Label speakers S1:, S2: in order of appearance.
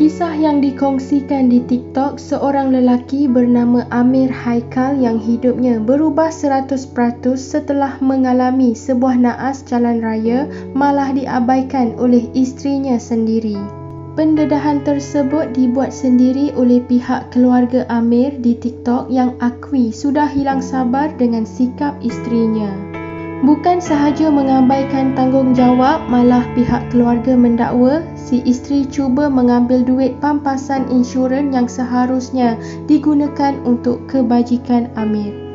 S1: Kisah yang dikongsikan di TikTok seorang lelaki bernama Amir Haikal yang hidupnya berubah 100% setelah mengalami sebuah naas jalan raya malah diabaikan oleh isterinya sendiri. Pendedahan tersebut dibuat sendiri oleh pihak keluarga Amir di TikTok yang akui sudah hilang sabar dengan sikap isterinya. Bukan sahaja mengabaikan tanggungjawab, malah pihak keluarga mendakwa si isteri cuba mengambil duit pampasan insurans yang seharusnya digunakan untuk kebajikan Amir.